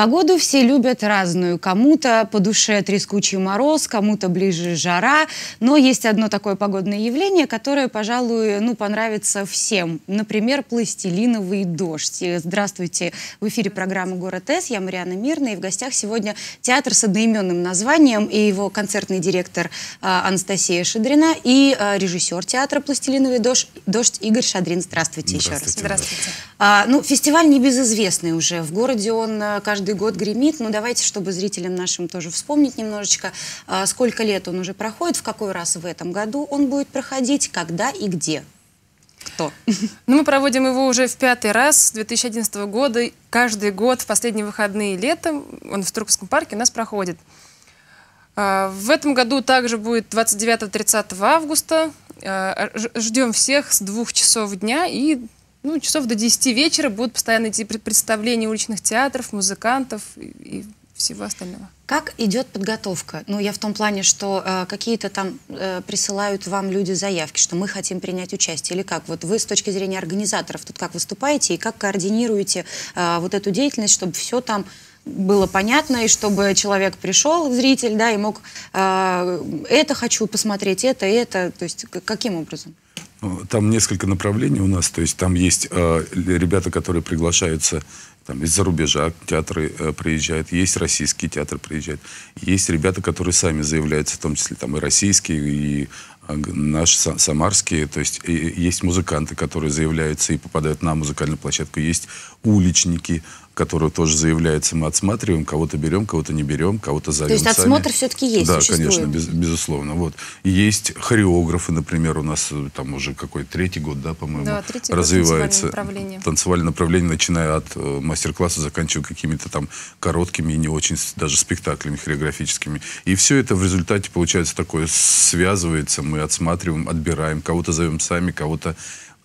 Погоду все любят разную. Кому-то по душе трескучий мороз, кому-то ближе жара. Но есть одно такое погодное явление, которое, пожалуй, ну, понравится всем. Например, пластилиновый дождь. Здравствуйте. В эфире программы «Город С». Я Мариана Мирная. И в гостях сегодня театр с одноименным названием и его концертный директор а, Анастасия Шадрина и а, режиссер театра «Пластилиновый дождь», дождь Игорь Шадрин. Здравствуйте, еще раз. Здравствуйте. А, ну, фестиваль небезызвестный уже. В городе он каждый каждый год гремит. Но давайте, чтобы зрителям нашим тоже вспомнить немножечко, а, сколько лет он уже проходит, в какой раз в этом году он будет проходить, когда и где. Кто? Ну, мы проводим его уже в пятый раз с 2011 года. Каждый год в последние выходные летом он в Струковском парке у нас проходит. А, в этом году также будет 29-30 августа. А, ждем всех с двух часов дня и ну, часов до 10 вечера будут постоянно идти представления уличных театров, музыкантов и, и всего остального. Как идет подготовка? Ну, я в том плане, что э, какие-то там э, присылают вам люди заявки, что мы хотим принять участие, или как? Вот вы с точки зрения организаторов тут как выступаете и как координируете э, вот эту деятельность, чтобы все там было понятно, и чтобы человек пришел, зритель, да, и мог э, это хочу посмотреть, это, это, то есть каким образом? Там несколько направлений у нас, то есть там есть э, ребята, которые приглашаются там из-за рубежа, театры э, приезжают, есть российские театры приезжают, есть ребята, которые сами заявляются, в том числе там и российские, и э, наши самарские, то есть есть музыканты, которые заявляются и попадают на музыкальную площадку, есть уличники, которые тоже заявляются, мы отсматриваем, кого-то берем, кого-то не берем, кого-то зовем То есть отсмотр все-таки есть, Да, конечно, без, безусловно. Вот. И есть хореографы, например, у нас э, там уже какой третий год, да, по-моему, да, развивается. Год направление. Танцевальное направление, начиная от э, мастер-класса, заканчивая какими-то там короткими и не очень даже спектаклями хореографическими. И все это в результате получается такое, связывается, мы отсматриваем, отбираем, кого-то зовем сами, кого-то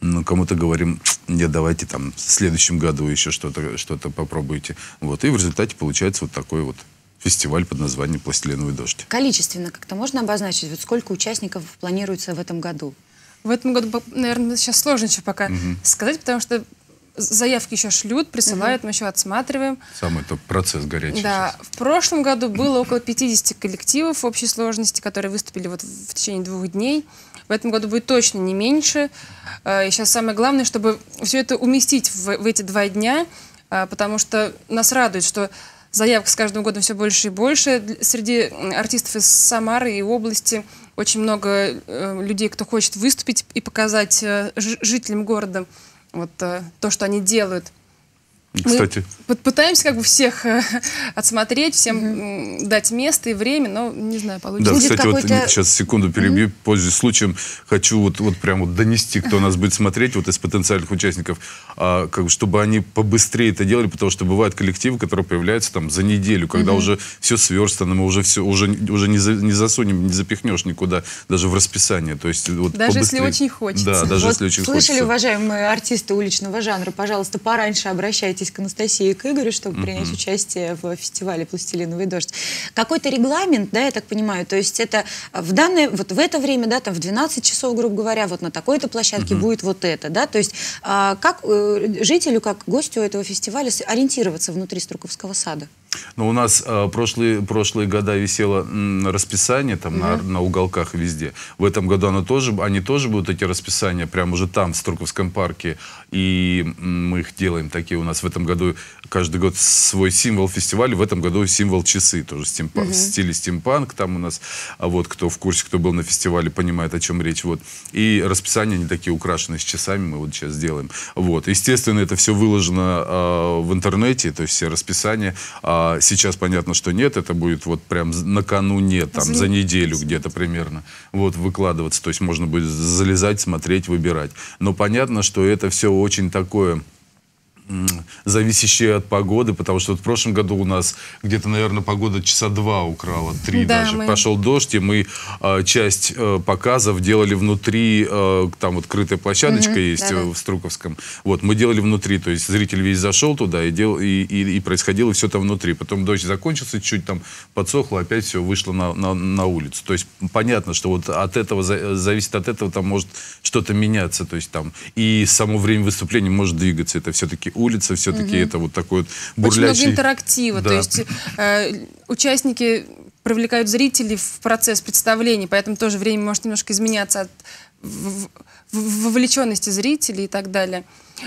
ну, кому-то говорим, нет, давайте там в следующем году еще что-то что попробуйте. Вот, и в результате получается вот такой вот фестиваль под названием «Пластилиновый дождь». Количественно как-то можно обозначить? Вот сколько участников планируется в этом году? В этом году, наверное, сейчас сложно еще пока угу. сказать, потому что заявки еще шлют, присылают, угу. мы еще отсматриваем. Самый это процесс горячий. Да. Сейчас. В прошлом году было около 50 коллективов общей сложности, которые выступили вот в течение двух дней. В этом году будет точно не меньше. Э, и сейчас самое главное, чтобы все это уместить в, в эти два дня, э, потому что нас радует, что заявок с каждым годом все больше и больше. Среди артистов из Самары и области очень много э, людей, кто хочет выступить и показать жителям города вот то, что они делают. Кстати. Мы пытаемся как бы всех э, отсмотреть, всем угу. дать место и время, но не знаю, получится. Да, кстати, вот сейчас секунду перебью, угу. пользуясь случаем, хочу вот, вот прям вот донести, кто нас будет смотреть, вот из потенциальных участников, а, как, чтобы они побыстрее это делали, потому что бывают коллективы, которые появляются там за неделю, когда угу. уже все сверстано, мы уже все, уже, уже не, за, не засунем, не запихнешь никуда, даже в расписание. То есть, вот, даже побыстрее. если очень хочется. Да, даже вот если очень слышали, хочется. Слышали, уважаемые артисты уличного жанра, пожалуйста, пораньше обращайтесь обратитесь к Анастасии и к Игорю, чтобы принять участие в фестивале «Пластилиновый дождь». Какой-то регламент, да, я так понимаю, то есть это в данное, вот в это время, да, там в 12 часов, грубо говоря, вот на такой-то площадке будет вот это, да, то есть а, как э, жителю, как гостю этого фестиваля ориентироваться внутри Струковского сада? Но у нас э, прошлые, прошлые года висело м, расписание там угу. на, на уголках везде. В этом году оно тоже, они тоже будут, эти расписания, прямо уже там, в Струковском парке. И м, мы их делаем такие. У нас в этом году каждый год свой символ фестиваля. В этом году символ часы, тоже стимпа, угу. в стиле стимпанк. Там у нас, а вот кто в курсе, кто был на фестивале, понимает, о чем речь. Вот. И расписания, они такие украшены с часами, мы вот сейчас делаем. Вот. Естественно, это все выложено э, в интернете, то есть все расписания. Э, а сейчас понятно, что нет, это будет вот прям накануне, там, за неделю где-то примерно, вот, выкладываться. То есть можно будет залезать, смотреть, выбирать. Но понятно, что это все очень такое зависящие от погоды, потому что вот в прошлом году у нас где-то, наверное, погода часа два украла, три да, даже. Мы... Пошел дождь, и мы э, часть э, показов делали внутри, э, там вот крытая площадочка угу, есть да, в Струковском. Вот, мы делали внутри, то есть зритель весь зашел туда, и, дел, и, и, и происходило все там внутри. Потом дождь закончился, чуть там подсохло, опять все вышло на, на, на улицу. То есть понятно, что вот от этого, зависит от этого, там может что-то меняться, то есть там и само время выступления может двигаться. Это все-таки улица все-таки это вот такой вот Очень много бурлящий... интерактива, то Да. есть э, участники привлекают зрителей в процесс представления, поэтому тоже время может немножко изменяться от в- в- вовлеченности зрителей и так далее.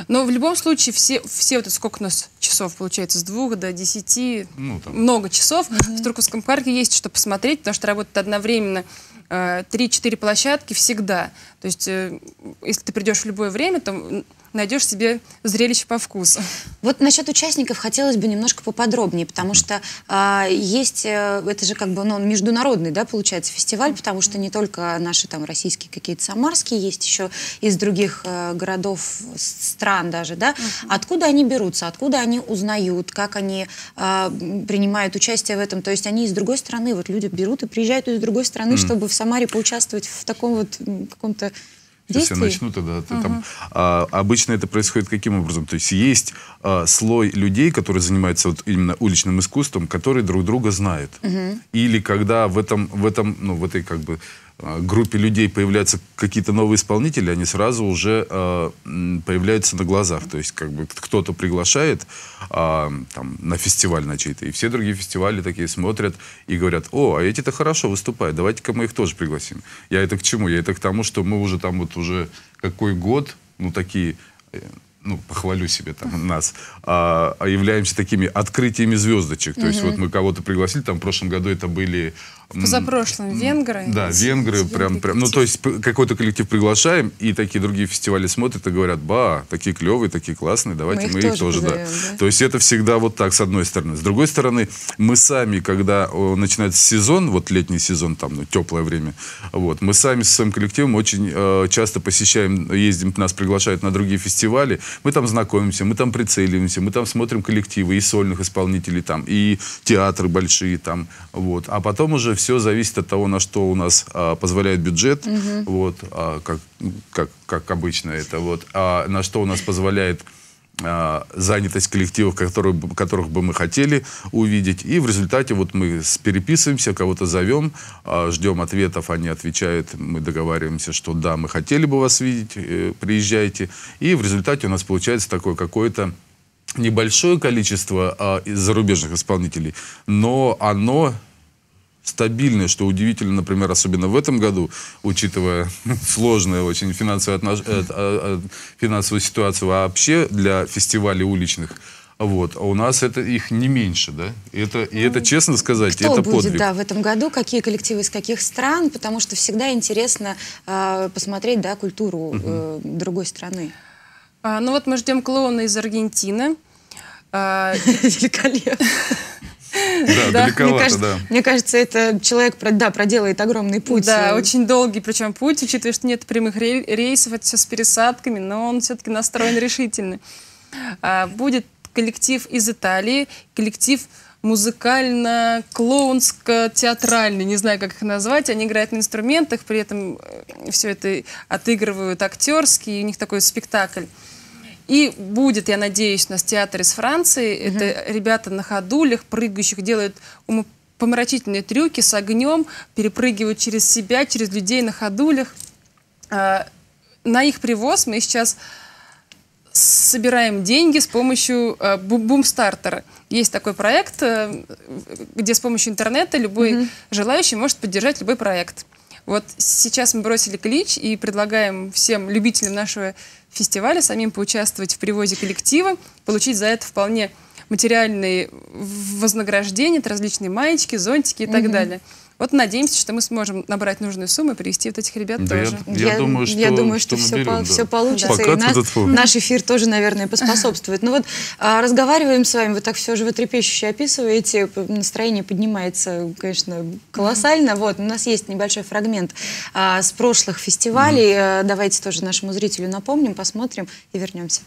Но в любом случае все, все вот это сколько у нас часов получается, с двух до десяти, Ну, там. много часов. В Турковском парке есть что посмотреть, потому что работают одновременно э, 3-4 площадки всегда. То есть э, если ты придешь в любое время, то найдешь себе зрелище по вкусу. Вот насчет участников хотелось бы немножко поподробнее, потому что а, есть, э, это же как бы ну, международный, да, получается, фестиваль, потому что не только наши там российские какие-то самарские, есть еще из других э, городов, стран даже, да. Откуда они берутся, откуда они узнают, как они а, м, принимают участие в этом, то есть они из другой страны, вот люди берут и приезжают из другой страны, чтобы в Самаре поучаствовать в таком вот каком-то Я действии. начну тогда. ты там, а, обычно это происходит каким образом? То есть есть а, слой людей, которые занимаются вот именно уличным искусством, которые друг друга знают. Или когда в этом, в этом, ну, в этой как бы группе людей появляются какие-то новые исполнители, они сразу уже м, появляются на глазах. То есть как бы кто-то приглашает а, там, на фестиваль на чей-то, и все другие фестивали такие смотрят и говорят, о, а эти-то хорошо выступают, давайте-ка мы их тоже пригласим. Я это к чему? Я это к тому, что мы уже там вот уже какой год, ну такие э, ну, похвалю себе там, нас, а, а являемся такими открытиями звездочек. То есть вот мы кого-то пригласили, там в прошлом году это были... Позапрошлым венгры. да, венгры, прям, прям, ну, то есть какой-то коллектив приглашаем, и такие другие фестивали смотрят и говорят, ба, такие клевые, такие классные, давайте их мы их тоже тоже, да. позовем, да. То есть это всегда вот так, с одной стороны. С другой стороны, мы сами, когда начинается сезон, вот летний сезон, там, ну, теплое время, вот, мы сами со своим коллективом очень э, часто посещаем, ездим, нас приглашают на другие фестивали, мы там знакомимся, мы там прицеливаемся, мы там смотрим коллективы и сольных исполнителей там, и театры большие там, вот. А потом уже все зависит от того, на что у нас а, позволяет бюджет, вот, а, как, как, как обычно это, вот, а на что у нас позволяет а, занятость коллективов, которых, бы- которых бы мы хотели увидеть. И в результате вот мы переписываемся, кого-то зовем, а, ждем ответов, они отвечают, мы договариваемся, что да, мы хотели бы вас видеть, э, приезжайте. И в результате у нас получается такое какое-то небольшое количество а, зарубежных исполнителей, но оно стабильное, что удивительно, например, особенно в этом году, учитывая сложную очень финансовую, отнош- э, э, э, финансовую ситуацию вообще для фестивалей уличных, вот, а у нас это их не меньше, да? И это, и это честно сказать, Кто это будет, подвиг. да, в этом году, какие коллективы из каких стран, потому что всегда интересно э, посмотреть, да, культуру э, другой страны. А, ну вот мы ждем клоуна из Аргентины. А, Великолепно. Да, Да, Мне далековато, кажется, да. мне кажется, это человек, да, проделает огромный путь. Да, э, очень долгий, причем путь, учитывая, что нет прямых рей- рейсов, это все с пересадками, но он все-таки настроен решительно. А, Будет коллектив из Италии, коллектив музыкально-клоунско-театральный, не знаю, как их назвать. Они играют на инструментах, при этом все это отыгрывают актерски, и у них такой спектакль. И будет, я надеюсь, у нас театр из Франции. Это ребята на ходулях, прыгающих, делают помрачительные трюки с огнем, перепрыгивают через себя, через людей на ходулях. А, На их привоз мы сейчас собираем деньги с помощью э, бумстартера. Есть такой проект, э, где с помощью интернета любой желающий может поддержать любой проект. Вот сейчас мы бросили клич и предлагаем всем любителям нашего фестиваля самим поучаствовать в привозе коллектива, получить за это вполне материальные вознаграждения, это различные маечки, зонтики и так далее. Вот надеемся, что мы сможем набрать нужную сумму и привести вот этих ребят Да, я- тоже. Я думаю, что- я думаю, что что, все, наберем, да. все получится. Пока и нас- наш эфир тоже, наверное, поспособствует. Ну вот а, разговариваем с вами, вы так все животрепещуще описываете, настроение поднимается, конечно, колоссально. Вот, у нас есть небольшой фрагмент а, с прошлых фестивалей. А, Давайте тоже нашему зрителю напомним, посмотрим и вернемся.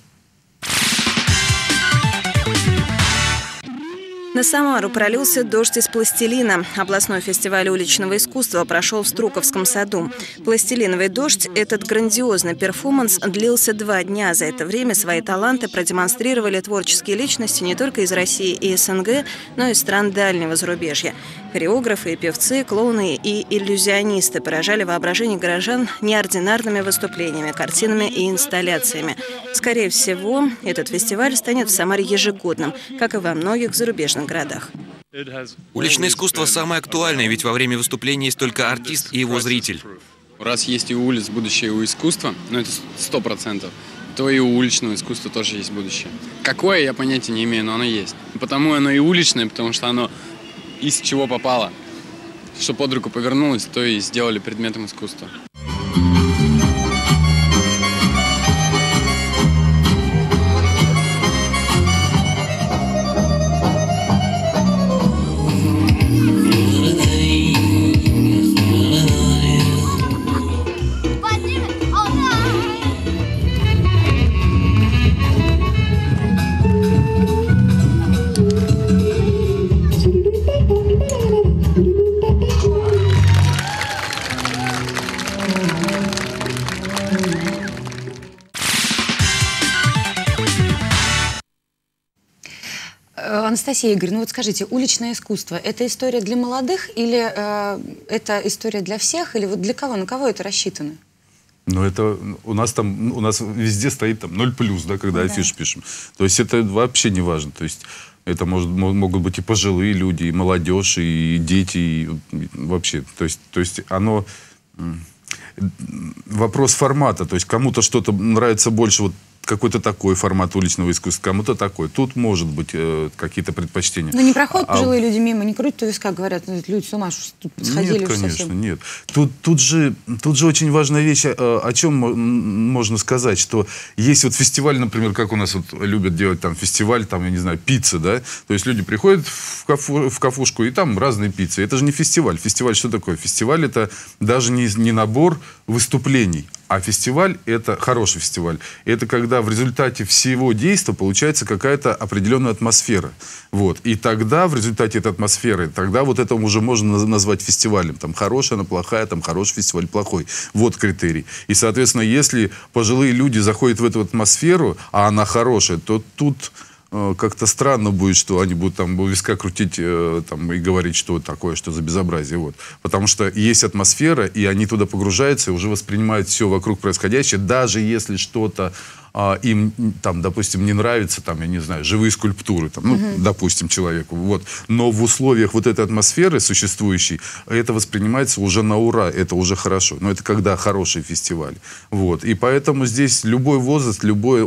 На Самару пролился дождь из пластилина. Областной фестиваль уличного искусства прошел в Струковском саду. Пластилиновый дождь – этот грандиозный перформанс длился два дня. За это время свои таланты продемонстрировали творческие личности не только из России и СНГ, но и стран дальнего зарубежья. Хореографы и певцы, клоуны и иллюзионисты поражали воображение горожан неординарными выступлениями, картинами и инсталляциями. Скорее всего, этот фестиваль станет в Самаре ежегодным, как и во многих зарубежных городах. Уличное искусство самое актуальное, ведь во время выступления есть только артист и его зритель. Раз есть и у улиц будущее у искусства, ну это сто процентов, то и у уличного искусства тоже есть будущее. Какое, я понятия не имею, но оно есть. Потому оно и уличное, потому что оно из чего попало. Что под руку повернулось, то и сделали предметом искусства. Анастасия Игорь, ну вот скажите, уличное искусство – это история для молодых или э, это история для всех? Или вот для кого? На кого это рассчитано? Ну, это у нас там, у нас везде стоит там 0 плюс, да, когда Да. афиш пишем. То есть это вообще не важно. То есть это может, мо- могут быть и пожилые люди, и молодежь, и дети, и вообще. То есть, то есть оно... Вопрос формата. То есть кому-то что-то нравится больше, вот какой-то такой формат уличного искусства, кому-то такой. Тут может быть э, какие-то предпочтения. Ну не проходят А- пожилые люди мимо, не крутят виска, говорят, ну, люди с ума тут сходили Нет, конечно, совсем. нет. Тут, тут, же, тут же очень важная вещь, э, о чем мо- м, можно сказать, что есть вот фестиваль, например, как у нас вот любят делать там фестиваль, там, я не знаю, пицца, да? То есть люди приходят в, кафу- в кафушку, и там разные пиццы. Это же не фестиваль. Фестиваль что такое? Фестиваль это даже не, не набор выступлений, а фестиваль это хороший фестиваль. Это когда в результате всего действия получается какая-то определенная атмосфера. Вот. И тогда в результате этой атмосферы, тогда вот это уже можно наз- назвать фестивалем. Там хорошая, она плохая, там хороший фестиваль, плохой. Вот критерий. И, соответственно, если пожилые люди заходят в эту атмосферу, а она хорошая, то тут как-то странно будет, что они будут там виска крутить э, там, и говорить, что такое, что за безобразие. Вот. Потому что есть атмосфера, и они туда погружаются и уже воспринимают все вокруг происходящее, даже если что-то а, им, там, допустим, не нравится, там, я не знаю, живые скульптуры, там, ну, допустим, человеку. Вот. Но в условиях вот этой атмосферы существующей, это воспринимается уже на ура, это уже хорошо. Но это когда хороший фестиваль. Вот. И поэтому здесь любой возраст, любой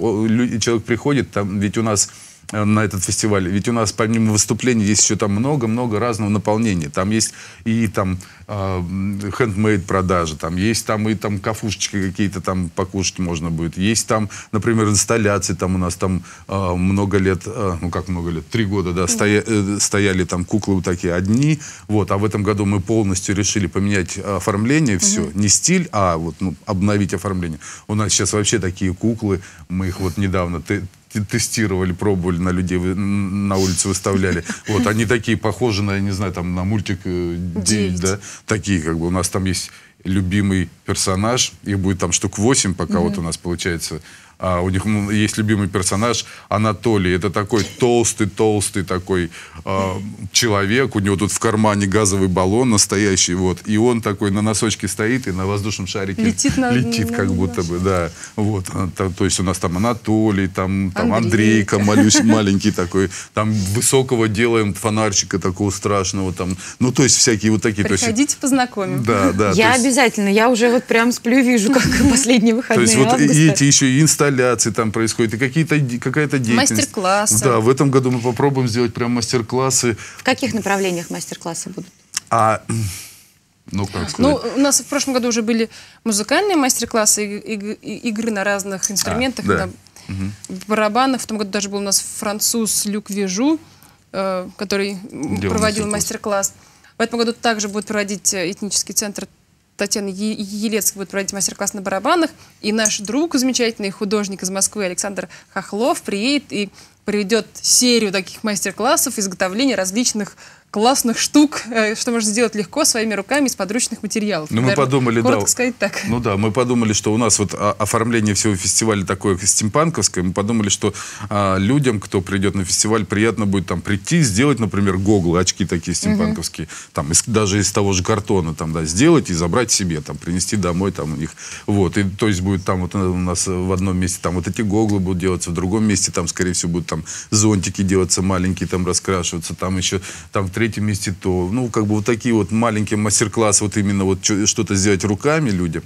человек приходит, там, ведь у нас э, на этот фестиваль. Ведь у нас помимо выступлений есть еще там много-много разного наполнения. Там есть и там хендмейд продажи, там есть там и там кафушечки какие-то там покушать можно будет. Есть там, например, инсталляции, там у нас там э, много лет, э, ну как много лет, три года, да, стоя- э, стояли там куклы вот такие одни, вот, а в этом году мы полностью решили поменять оформление, все, не стиль, а вот ну, обновить оформление. У нас сейчас вообще такие куклы, мы их вот недавно тестировали, пробовали на людей, на улице выставляли. Вот, они такие похожи на, я не знаю, там, на мультик э, 9, Девять. да, такие, как бы, у нас там есть любимый персонаж, их будет там штук 8, пока вот у нас получается. А у них есть любимый персонаж Анатолий. Это такой толстый-толстый такой а, человек. У него тут в кармане газовый баллон настоящий. Вот. И он такой на носочке стоит и на воздушном шарике Летит на- летит на- как на будто бы. Да. Вот. А, та- То есть у нас там Анатолий, там, там Андрейка. Андрейка, малюсь, маленький такой. Там высокого делаем фонарчика такого страшного. Там. Ну, то есть всякие вот такие. То есть- Приходите, познакомим. да, да. я то есть- обязательно, я уже вот прям сплю вижу, как последние то выходные есть вот августа. и эти еще и инсталляции там происходят, и какие-то, какая-то деятельность. Мастер-классы. Да, в этом году мы попробуем сделать прям мастер-классы. В каких направлениях мастер-классы будут? А, ну, как сказать? Ну, у нас в прошлом году уже были музыкальные мастер-классы, игры на разных инструментах, да. на барабанах. В том году даже был у нас француз Люк Вижу, э, который Делал проводил мастер-класс. мастер-класс. В этом году также будет проводить э, этнический центр Татьяна Елецкая будет проводить мастер-класс на барабанах. И наш друг, замечательный художник из Москвы Александр Хохлов приедет и проведет серию таких мастер-классов изготовления различных классных штук, э, что можно сделать легко своими руками из подручных материалов. Ну, мы Наверное, подумали, да. сказать так. Ну да, мы подумали, что у нас вот а, оформление всего фестиваля такое стимпанковское. Мы подумали, что а, людям, кто придет на фестиваль, приятно будет там прийти, сделать, например, гоглы, очки такие стимпанковские, там из- даже из того же картона там, да, сделать и забрать себе, там, принести домой там их. Вот, и то есть будет там вот у нас в одном месте там вот эти гоглы будут делаться, в другом месте там, скорее всего, будут там зонтики делаться маленькие, там раскрашиваться, там еще, там в третьем месте то. Ну, как бы вот такие вот маленькие мастер-классы, вот именно вот что-то сделать руками людям.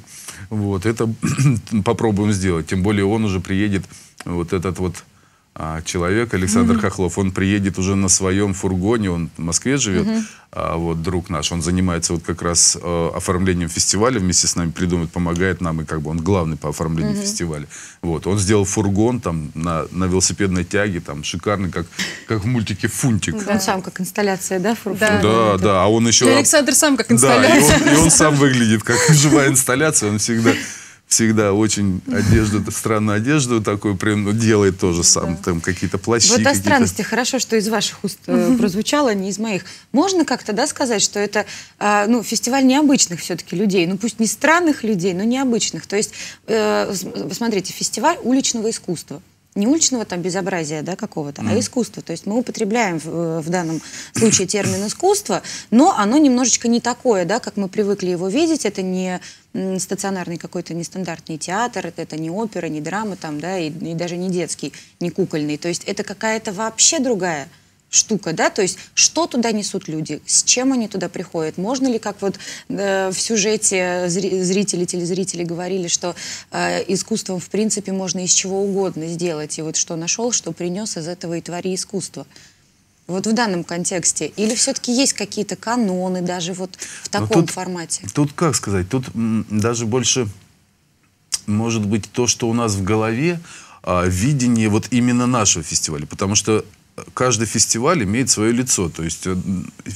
Вот, это попробуем сделать. Тем более он уже приедет, вот этот вот а, человек, Александр Хохлов, он приедет уже на своем фургоне, он в Москве живет, а вот друг наш, он занимается вот как раз э, оформлением фестиваля, вместе с нами придумывает, помогает нам, и как бы он главный по оформлению фестиваля. Вот, он сделал фургон там на, на велосипедной тяге, там шикарный, как, как в мультике «Фунтик». Он сам как инсталляция, да? фур- Да. Да, да, а он еще... И Александр сам как Да, и инсталляция. он, и он сам выглядит как живая инсталляция. Он всегда, всегда очень одежду, странную одежду такую прям ну, делает тоже сам. Там какие-то плащи. Вот о странности хорошо, что из ваших уст э, прозвучало, не из моих. Можно как-то, да, сказать, что это, а, ну, фестиваль необычных все-таки людей, ну, пусть не странных людей, но необычных. То есть, э, смотрите, фестиваль уличного искусства. Не уличного там безобразия, да, какого-то, а искусства. То есть мы употребляем в, э, в данном случае термин искусство, но оно немножечко не такое, да, как мы привыкли его видеть. Это не стационарный какой-то нестандартный театр, это, это не опера, не драма там, да, и, и даже не детский, не кукольный. То есть это какая-то вообще другая штука, да, то есть что туда несут люди, с чем они туда приходят, можно ли, как вот э, в сюжете зри- зрители, телезрители говорили, что э, искусством в принципе можно из чего угодно сделать, и вот что нашел, что принес из этого и твори искусство. Вот в данном контексте. Или все-таки есть какие-то каноны даже вот в Но таком тут- формате? Тут как сказать, тут даже больше может быть то, что у нас в голове, а, видение вот именно нашего фестиваля. Потому что каждый фестиваль имеет свое лицо. То есть э,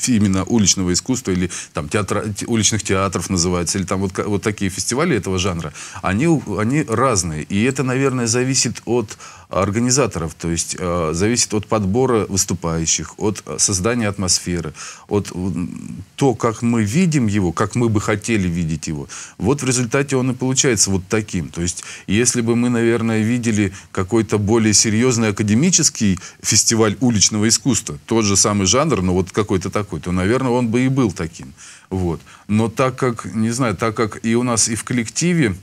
именно уличного искусства или там театра, те- уличных театров называется, или там вот, вот такие фестивали этого жанра, они, они разные. И это, наверное, зависит от организаторов, то есть э, зависит от подбора выступающих, от э, создания атмосферы, от м, то, как мы видим его, как мы бы хотели видеть его. Вот в результате он и получается вот таким. То есть если бы мы, наверное, видели какой-то более серьезный академический фестиваль уличного искусства, тот же самый жанр, но вот какой-то такой, то, наверное, он бы и был таким. Вот. Но так как, не знаю, так как и у нас и в коллективе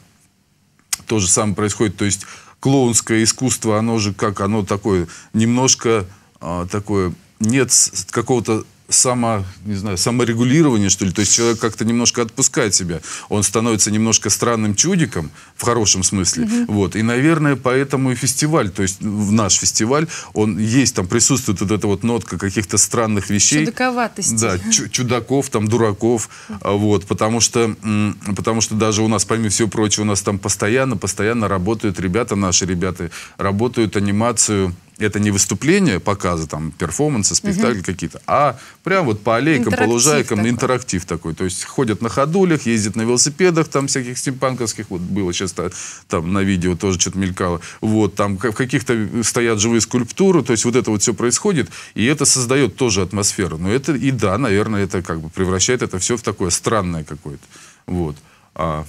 то же самое происходит. То есть клоунское искусство, оно же как, оно такое, немножко а, такое, нет какого-то само, не знаю, саморегулирования, что ли. То есть человек как-то немножко отпускает себя. Он становится немножко странным чудиком, в хорошем смысле. Вот. И, наверное, поэтому и фестиваль, то есть в наш фестиваль, он есть, там присутствует вот эта вот нотка каких-то странных вещей. Чудаковатости. Да, чу- чудаков, там, дураков, а, вот, потому что, потому что даже у нас, помимо всего прочего, у нас там постоянно, постоянно работают ребята, наши ребята, работают анимацию, это не выступление, показы, там, перформансы, спектакли какие-то, а прям вот по аллейкам, по Интерактив лужайкам, такой. интерактив такой. То есть ходят на ходулях, ездят на велосипедах, там всяких стимпанковских, вот было сейчас там на видео тоже что-то мелькало. Вот, там в каких-то стоят живые скульптуры, то есть вот это вот все происходит, и это создает тоже атмосферу. Но это, и да, наверное, это как бы превращает это все в такое странное какое-то. Вот. А,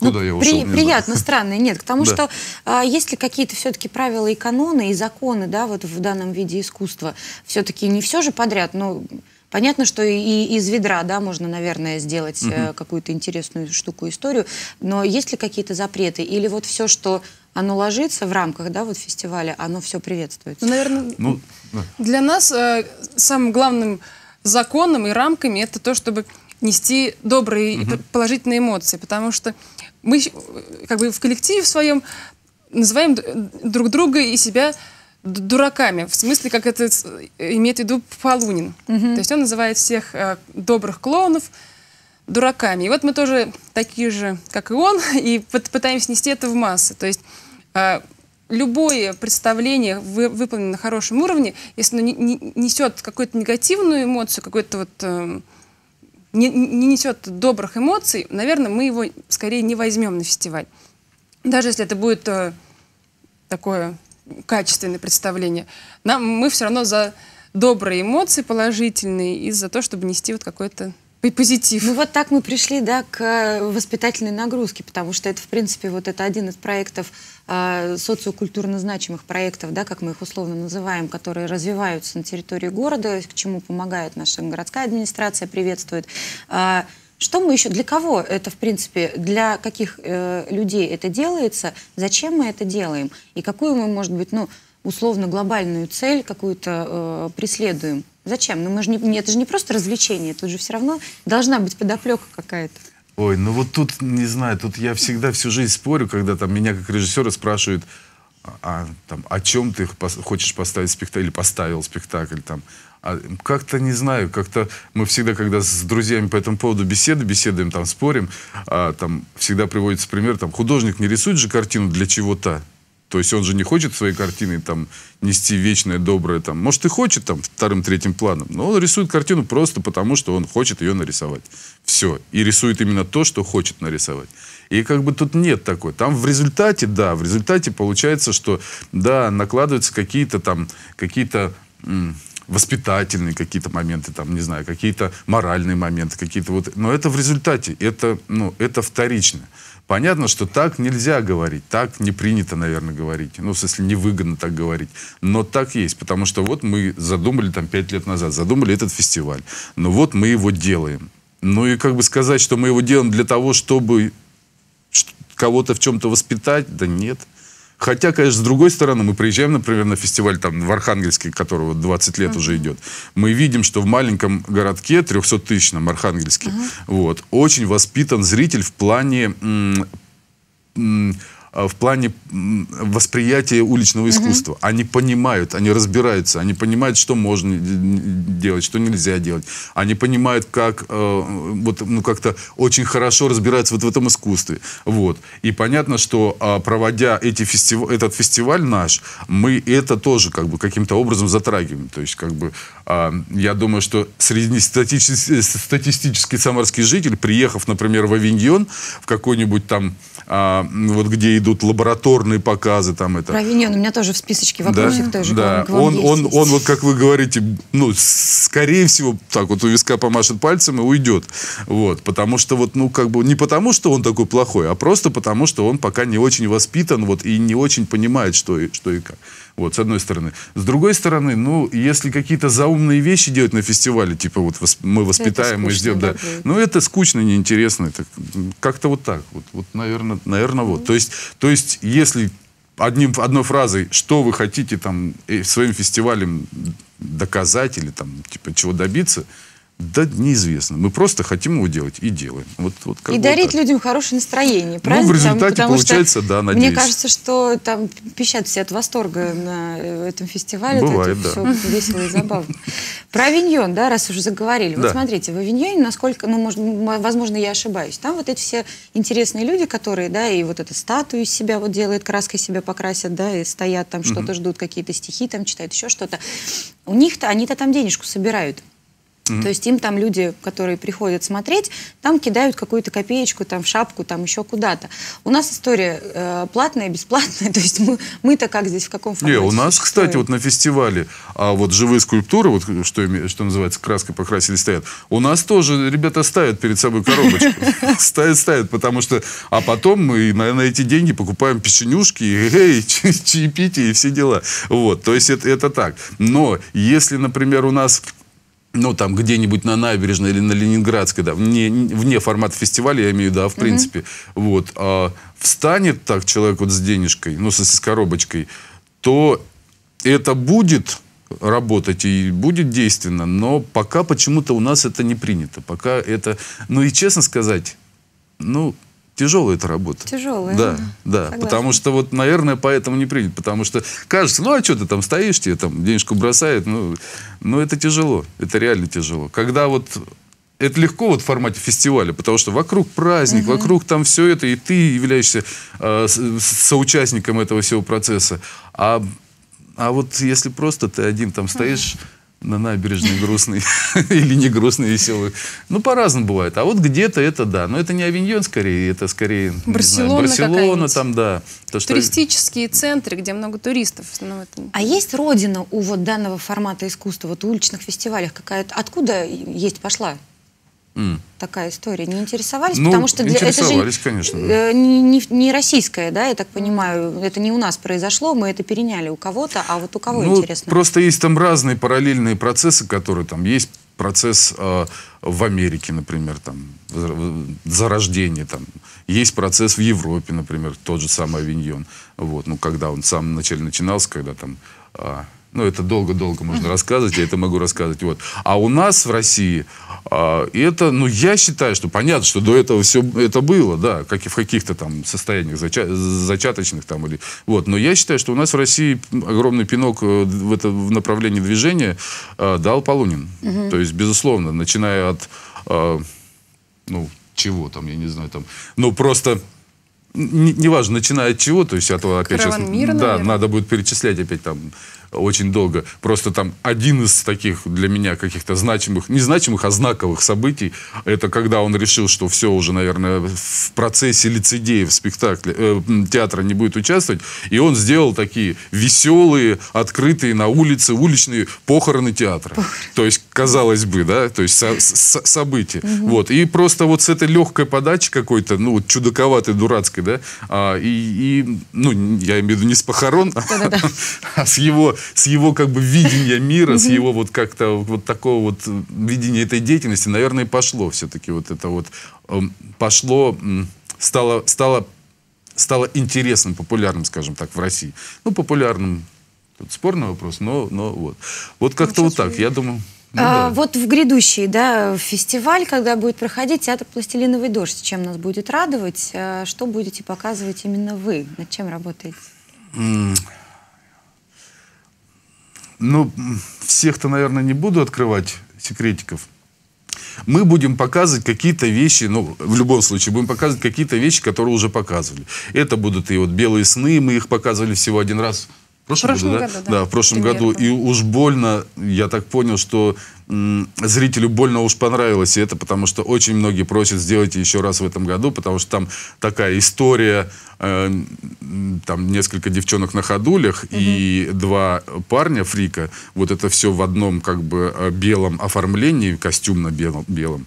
куда я ушел? При- Не знаю. приятно, странно. Нет, к тому, Да. что а, есть ли какие-то все-таки правила и каноны, и законы, да, вот в данном виде искусства, все-таки не все же подряд, но понятно, что и, и из ведра, да, можно, наверное, сделать э, какую-то интересную штуку, историю, но есть ли какие-то запреты? Или вот все, что оно ложится в рамках, да, вот фестиваля, оно все приветствуется? Ну, наверное, Ну, да. Для нас э, самым главным законом и рамками это то, чтобы нести добрые и п- положительные эмоции, потому что мы как бы в коллективе в своем называем друг друга и себя дураками, в смысле, как это имеет в виду Полунин. То есть он называет всех э, добрых клоунов дураками. И вот мы тоже такие же, как и он, и пыт- пытаемся нести это в массы. То есть э, любое представление, вы- выполненное на хорошем уровне, если оно не- не- несет какую-то негативную эмоцию, какой-то вот э, не, не несет добрых эмоций, наверное, мы его скорее не возьмем на фестиваль. Даже если это будет э, такое качественное представление. Нам, мы все равно за, добрые эмоции положительные и за то, чтобы нести вот какой-то позитив. Ну вот так мы пришли, да, к э, воспитательной нагрузке, потому что это, в принципе, вот это один из проектов, э, социокультурно значимых проектов, да, как мы их условно называем, которые развиваются на территории города, к чему помогает наша городская администрация, приветствует. Э, что мы еще, для кого это, в принципе, для каких э, людей это делается, зачем мы это делаем, и какую мы, может быть, ну, условно глобальную цель какую-то э, преследуем. Зачем? Ну мы же не, это же не просто развлечение, тут же все равно должна быть подоплека какая-то. Ой, ну вот тут, не знаю, тут я всегда всю жизнь спорю, когда там меня как режиссера спрашивают, а, там, о чем ты хочешь поставить спектакль, или поставил спектакль, там, а как-то не знаю, как-то мы всегда, когда с друзьями по этому поводу беседы, беседуем, там, спорим, а, там всегда приводится пример, там, художник не рисует же картину для чего-то, то есть он же не хочет своей картиной там нести вечное, доброе там. Может и хочет там вторым, третьим планом, но он рисует картину просто потому, что он хочет ее нарисовать. Все. И рисует именно то, что хочет нарисовать. И как бы тут нет такой. Там в результате, да, в результате получается, что, да, накладываются какие-то там, какие-то воспитательные какие-то моменты, там, не знаю, какие-то моральные моменты, какие-то вот. Но это в результате, это, ну, это вторично. Понятно, что так нельзя говорить, так не принято, наверное, говорить. Ну, в смысле, невыгодно так говорить. Но так есть, потому что вот мы задумали там пять лет назад, задумали этот фестиваль. Но вот мы его делаем. Ну и как бы сказать, что мы его делаем для того, чтобы кого-то в чем-то воспитать, да нет. Хотя, конечно, с другой стороны, мы приезжаем, например, на фестиваль там, в Архангельске, которого 20 лет uh-huh. уже идет. Мы видим, что в маленьком городке, 300-тысячном Архангельске, uh-huh. вот, очень воспитан зритель в плане... Э, в плане восприятия уличного искусства. Угу. Они понимают, они разбираются, они понимают, что можно делать, что нельзя делать. Они понимают, как э, вот, ну, как-то очень хорошо разбираются вот в этом искусстве. Вот. И понятно, что э, проводя эти фестив... этот фестиваль наш, мы это тоже как бы каким-то образом затрагиваем. То есть, как бы, э, я думаю, что среднестатистический статистический самарский житель, приехав, например, в Авиньон, в какой-нибудь там, э, вот где идут лабораторные показы, там это. Про Авиньон, у меня тоже в списочке вопросик да, тоже да. к вам, он, есть, он, он, вот как вы говорите, ну, скорее всего, так вот у виска помашет пальцем и уйдет. Вот, потому что вот, ну, как бы, не потому, что он такой плохой, а просто потому, что он пока не очень воспитан, вот, и не очень понимает, что и, что и как. Вот, с одной стороны. С другой стороны, ну, если какие-то заумные вещи делать на фестивале, типа вот мы воспитаем, мы сделаем, да, ну, это скучно, неинтересно, как-то вот так, вот, вот наверное, наверное, вот. То есть, то есть, если одним, одной фразой, что вы хотите там э, своим фестивалем доказать или там, типа, чего добиться, да неизвестно. Мы просто хотим его делать и делаем. Вот, вот и дарить так. людям хорошее настроение, правильно? Ну, в результате там, получается, что, да, надеюсь. Мне кажется, что там пищат все от восторга на э, этом фестивале. Бывает, это да. Все весело и забавно. Про Авиньон, да, раз уже заговорили. Да. Вот смотрите, в Авиньоне, насколько, ну, может, возможно, я ошибаюсь, там вот эти все интересные люди, которые, да, и вот эту статую из себя вот делают, краской себя покрасят, да, и стоят там, что-то ждут, какие-то стихи там читают, еще что-то. У них-то, они-то там денежку собирают. Mm-hmm. То есть им там люди, которые приходят смотреть, там кидают какую-то копеечку, там в шапку, там еще куда-то. У нас история э, платная, бесплатная. То есть мы, мы-то как здесь, в каком формате? Не, у нас, кстати, вот на фестивале, а вот живые скульптуры, вот что, что называется, краской покрасили, стоят, у нас тоже ребята ставят перед собой коробочку. Ставят, ставят, потому что... А потом мы на, на эти деньги покупаем печенюшки, эй, чаепитие и все дела. Вот, то есть это, это так. Но если, например, у нас ну, там, где-нибудь на набережной или на Ленинградской, да, вне, вне формата фестиваля, я имею в виду, да, в принципе, mm-hmm. вот, а, встанет так человек вот с денежкой, ну, с, с коробочкой, то это будет работать и будет действенно, но пока почему-то у нас это не принято, пока это, ну, и честно сказать, ну, Тяжелая эта работа. Тяжелая. Да, да. Согласна. Потому что вот, наверное, поэтому не принято. Потому что кажется, ну а что ты там стоишь, тебе там денежку бросает. Ну, ну это тяжело. Это реально тяжело. Когда вот это легко вот в формате фестиваля, потому что вокруг праздник, угу. вокруг там все это, и ты являешься э, соучастником этого всего процесса. А, а вот если просто ты один там стоишь на набережной грустный или не грустный, веселый. Ну, по-разному бывает. А вот где-то это да. Но это не Авиньон скорее, это скорее Барселона знаю, Барселона там, да. То, что- Туристические центры, где много туристов. Ну, это- А есть родина у вот данного формата искусства, вот у уличных фестивалях какая-то? Откуда есть пошла Такая история? Не интересовались? Ну, Потому что для, это же конечно, да. э, не, не- не российская, да, я так понимаю. Это не у нас произошло, мы это переняли у кого-то, а вот у кого Ну, интересно? Просто есть там разные параллельные процессы, которые там есть процесс э, в Америке, например, там возра- зарождение, там есть процесс в Европе, например, тот же самый Авиньон. Вот, ну когда он в самом начале начинался, когда там а, ну, это долго-долго можно рассказывать, я это могу рассказывать. Вот. А у нас в России а, это, ну, я считаю, что понятно, что до этого все это было, да, как и в каких-то там состояниях зача- зачаточных там или... Вот. Но я считаю, что у нас в России огромный пинок э, в это в направлении движения э, дал Полунин. То есть, безусловно, начиная от, э, ну, чего там, я не знаю, там, ну, просто... Неважно, начиная от чего, то есть от опять Караван сейчас- мира, да, наверное. надо будет перечислять опять там очень долго. Просто там один из таких для меня каких-то значимых, не значимых, а знаковых событий, это когда он решил, что все уже, наверное, в процессе лицедеев спектакля, э, театра не будет участвовать, и он сделал такие веселые, открытые на улице, уличные похороны театра. То есть, казалось бы, да, то есть со- с- события. Вот. И просто вот с этой легкой подачи какой-то, ну, вот чудаковатой, дурацкой, да, а, и, и, ну, я имею в виду не с похорон, а с его, с его как бы видения мира, с его вот как-то вот такого вот видения этой деятельности, наверное, пошло все-таки вот это вот, эм, пошло, стало, стало, стало интересным, популярным, скажем так, в России. Ну, популярным, тут спорный вопрос, но, но вот. Вот как-то вот так, я думаю. Ну А, да. Вот в грядущий да, фестиваль, когда будет проходить театр «Пластилиновый дождь», чем нас будет радовать? А Что будете показывать именно вы? Над чем работаете? Ну, м, всех-то, наверное, не буду открывать секретиков. Мы будем показывать какие-то вещи, ну, в любом случае, будем показывать какие-то вещи, которые уже показывали. Это будут и вот «Белые сны», мы их показывали всего один раз. В прошлом, прошлом году, да? году, да. Да, в прошлом Премьера году. И уж больно, я так понял, что зрителю больно уж понравилось и это, потому что очень многие просят сделать еще раз в этом году, потому что там такая история, э, там несколько девчонок на ходулях и два парня фрика. Вот это все в одном как бы э, белом оформлении, костюмно-белом. белом.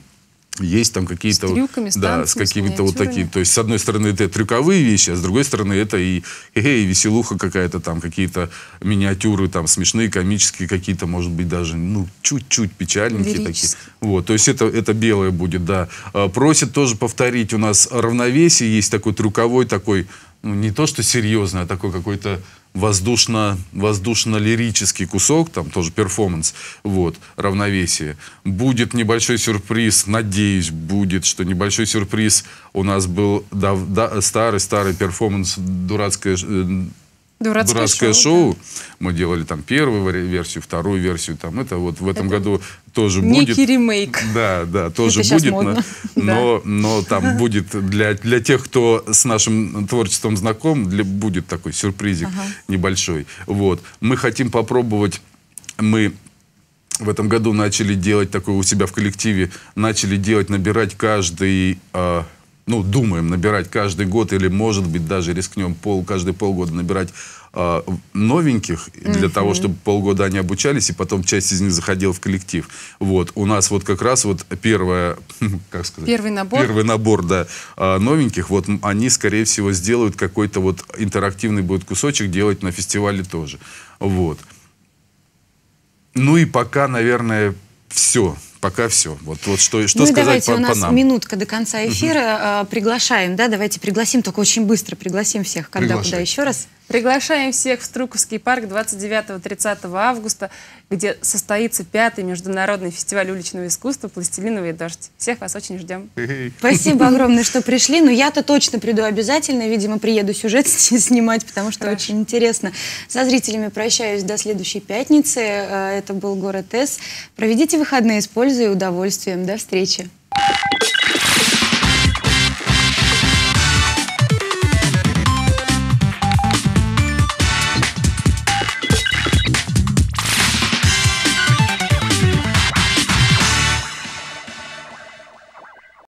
Есть там какие-то... С трюками, с да, с какими-то вот такими. То есть, с одной стороны, это трюковые вещи, а с другой стороны, это и, и веселуха какая-то там, какие-то миниатюры там смешные, комические какие-то, может быть, даже, ну, чуть-чуть печальненькие такие. Вот, то есть это, это белое будет, да. А, Просят тоже повторить, у нас равновесие есть такой трюковой, такой, ну, не то что серьезный, а такой какой-то воздушно, воздушно-лирический кусок, там тоже перформанс, вот, равновесие. Будет небольшой сюрприз, надеюсь, будет, что небольшой сюрприз у нас был старый-старый перформанс, дурацкое, э, Дурацкое, дурацкое шоу, шоу. Мы делали там первую версию, вторую версию. Там это вот в этом году тоже да. будет. Некий ремейк. Да, да, тоже Это будет. модно. Но, но, но там будет для, для тех, кто с нашим творчеством знаком, для, будет такой сюрпризик небольшой. Вот. Мы хотим попробовать, мы в этом году начали делать такое у себя в коллективе, начали делать, набирать каждый, а, ну, думаем набирать каждый год или, может быть, даже рискнем пол, каждый полгода набирать а, новеньких для того, чтобы полгода они обучались, и потом часть из них заходила в коллектив. Вот. У нас вот как раз вот первое, как сказать? Первый набор? Первый набор, да, а, новеньких. Вот они, скорее всего, сделают какой-то вот интерактивный будет кусочек делать на фестивале тоже. Вот. Ну и пока, наверное, все. Пока все. Вот, вот что, что ну сказать давайте, по, у по нас нам. минутка до конца эфира. А, Приглашаем, да, давайте пригласим, только очень быстро пригласим всех. Когда, Приглашай. куда еще раз? Приглашаем всех в Струковский парк 29-30 августа, где состоится пятый международный фестиваль уличного искусства «Пластилиновый дождь». Всех вас очень ждем. Спасибо огромное, что пришли. Но я-то точно приду обязательно. Видимо, приеду сюжет снимать, потому что Хорошо. очень интересно. Со зрителями прощаюсь до следующей пятницы. Э, Это был город С. Проведите выходные с пользой и удовольствием. До встречи.